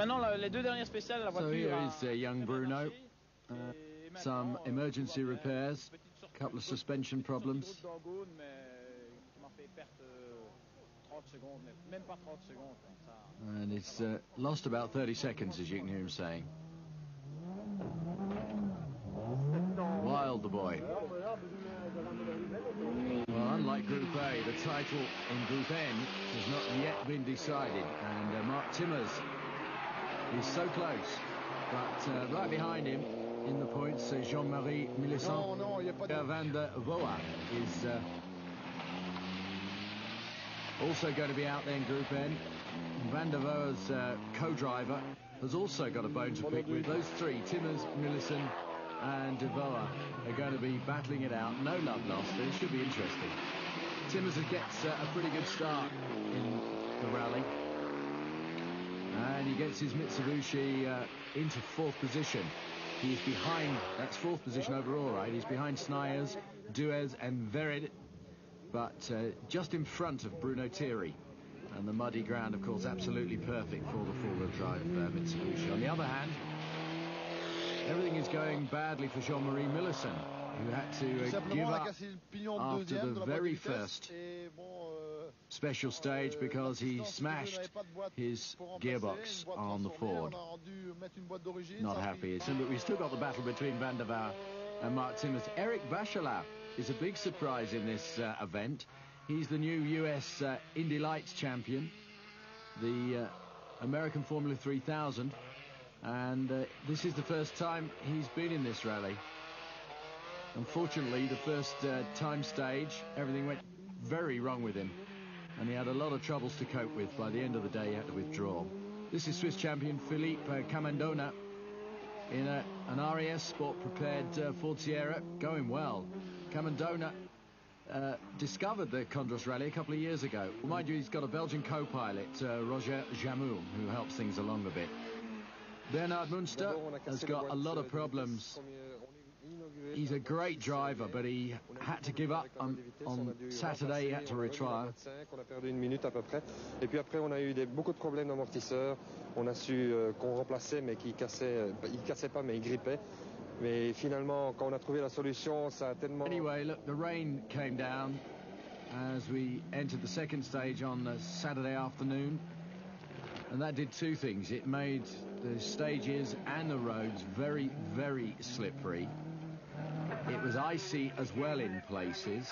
Maintenant, la- les deux dernières spéciales, la So voiture. here a- is uh, young Bruno. Uh, some emergency on va faire repairs, sortie couple of suspension petite sortie de problems. route d'Angoune, mais qui m'a fait perdre euh, 30 secondes, mais même pas 30 secondes. comme ça. And it's uh, lost about 30 seconds, as you can hear him saying. Wild, the boy. Well, unlike Group A, the title in Group N has not yet been decided, and uh, Mark Timmers is so close. But uh, right behind him in the points, uh, Jean-Marie Millicent. Il n'y de... Van der Voa is uh, also going to be out there in Group N. Van der Voa's uh, co-driver has also got a bone to pick with. Those three, Timmers, Millicent and De Voa, are going to be battling it out. No love lost, it should be interesting. Timmers gets uh, a pretty good start in the rally. And he gets his Mitsubishi uh, into fourth position. He's behind, that's fourth position overall, right? He's behind Snijers, Duez and Verreijdt, but uh, just in front of Bruno Thiry. And the muddy ground, of course, absolutely perfect for the four-wheel drive uh, Mitsubishi. On the other hand, everything is going badly for Jean-Marie Millicent, who had to uh, give simplement, on a up cassé le pignon de after the de la boîte de very first special stage because he smashed his gearbox on the Ford. Not happy. pris- So, but we've still got the battle between Van der and Mark Timmers. Eric Bachelart is a big surprise in this uh, event. He's the new US uh, Indy Lights champion, the uh, American Formula 3000, and uh, this is the first time he's been in this rally. Unfortunately, the first uh, time stage, everything went very wrong with him, and he had a lot of troubles to cope with. By the end of the day, he had to withdraw. This is Swiss champion Philippe Camandona in a, an RAS Sport prepared uh, Ford Sierra, going well. Camandona uh, discovered the Condroz Rally a couple of years ago. Mind you, he's got a Belgian co-pilot, uh, Roger Jamou, who helps things along a bit. Bernard Munster has got a lot of problems. He's a great driver, but he had to give up on, on Saturday. He had to retire. On a perdu une minute à peu près. Et puis après, on a eu des, beaucoup de problèmes d'amortisseurs. On a su euh, qu'on remplaçait, mais qu'il cassait, euh, il cassait pas, mais il grippait. Mais finalement, quand on a trouvé la solution, ça a tellement. Anyway, look, the rain came down as we entered the second stage on Saturday afternoon. And that did two things. It made the stages and the roads very, very slippery. It was icy as well in places.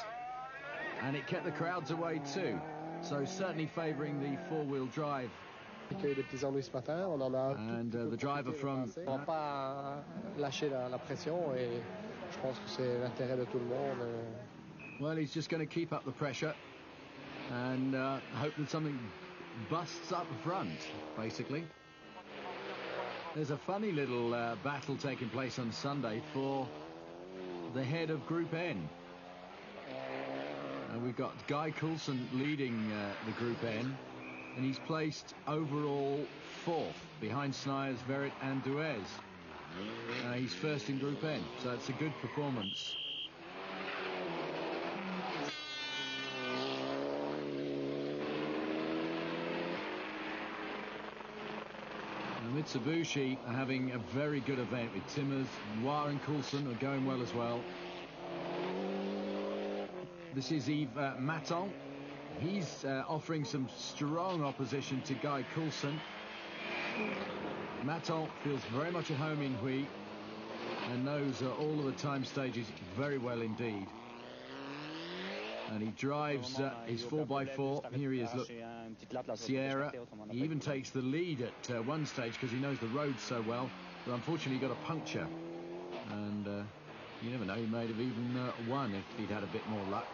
And it kept the crowds away too. So certainly favouring the four-wheel drive. Il y a eu des petits ennuis ce matin, on en a tout And uh, the driver from... On va pas lâcher la, la pression et je pense que c'est l'intérêt de tout le monde. euh. Well, he's just going to keep up the pressure and uh, hope that something busts up front, basically. There's a funny little uh, battle taking place on Sunday for the head of Group N. Uh, we've got Guy Colsoul leading uh, the Group N, and he's placed overall fourth behind Snijers, Verreijdt, and Duez. Uh, he's first in Group N, so it's a good performance. Mitsubishi are having a very good event with Timmers, Noir and Colsoul are going well as well. This is Yves uh, Maton. He's uh, offering some strong opposition to Guy Colsoul. Maton feels very much at home in Huy and knows uh, all of the time stages very well indeed. And he drives uh, his 4x4. Here he is, look. Sierra. He even takes the lead at uh, one stage because he knows the road so well. But unfortunately, he got a puncture. And uh, you never know, he might have even uh, won if he'd had a bit more luck.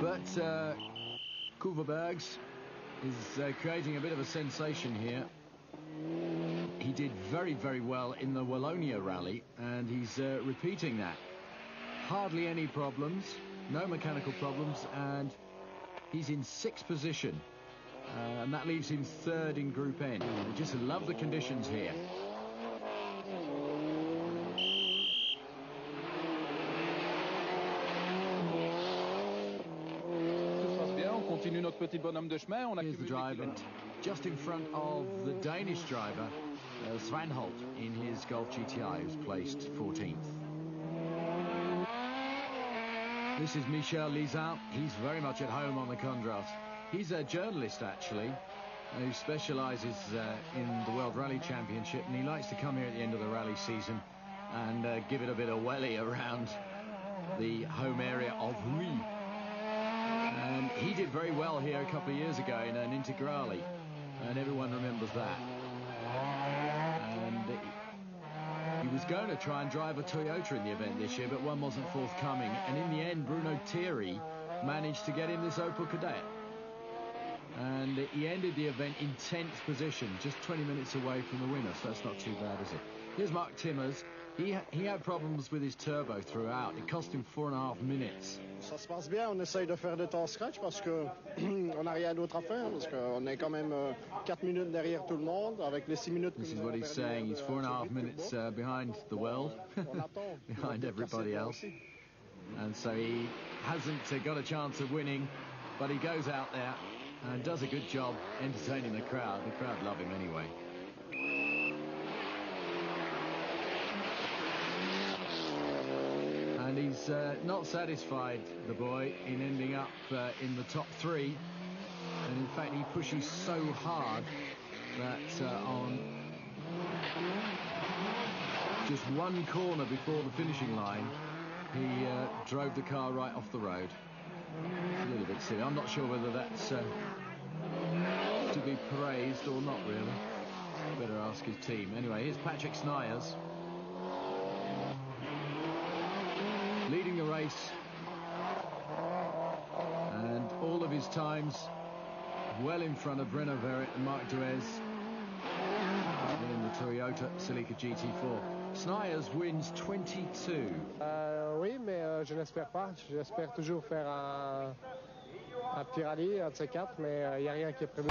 But uh, Kuverbergs is uh, creating a bit of a sensation here. He did very, very well in the Wallonia rally, and he's uh, repeating that. Hardly any problems, no mechanical problems, and he's in sixth position. Uh, and that leaves him third in Group N. I just love the conditions here. Tout se passe bien, on continue notre petit bonhomme de chemin. On Here's the driver, just in front of the Danish driver, uh, Svanholt, in his Golf GTI, who's placed 14th. This is Michel Lizin. He's very much at home on the Condroz. He's a journalist, actually, who specialises uh, in the World Rally Championship, and he likes to come here at the end of the rally season and uh, give it a bit of welly around the home area of Huy. And he did very well here a couple of years ago in an Integrale, and everyone remembers that. And he, he was going to try and drive a Toyota in the event this year, but one wasn't forthcoming. And in the end, Bruno Thiry managed to get him this Opel Kadett. And he ended the event in 10th position, just 20 minutes away from the winner, so that's not too bad, is it? Here's Mark Timmers. He, he had problems with his turbo throughout. It cost him four and a half minutes. Ça se passe bien, on essaye de faire des temps scratch parce que on n'a rien d'autre à faire parce qu'on est quand même 4 minutes derrière tout le monde avec les 6 minutes This is what he's saying. He's de- four and a half minutes uh, behind the world, behind everybody else. And so he hasn't uh, got a chance of winning, but he goes out there and does a good job entertaining the crowd. The crowd love him anyway. And he's uh, not satisfied, the boy, in ending up uh, in the top three. And in fact, he pushes so hard that uh, on just one corner before the finishing line, he uh, drove the car right off the road. A little bit silly. I'm not sure whether that's uh, to be praised or not, really. Better ask his team. Anyway, here's Patrick Snijers. Leading the race. And all of his times well in front of Brenno Verreijdt and Marc Duez Toyota Celica GT4. Snyers wins 22. Euh, oui, mais euh, je n'espère pas. J'espère toujours faire un, un petit rallye, un de ces quatre, mais il n'y a rien qui est prévu.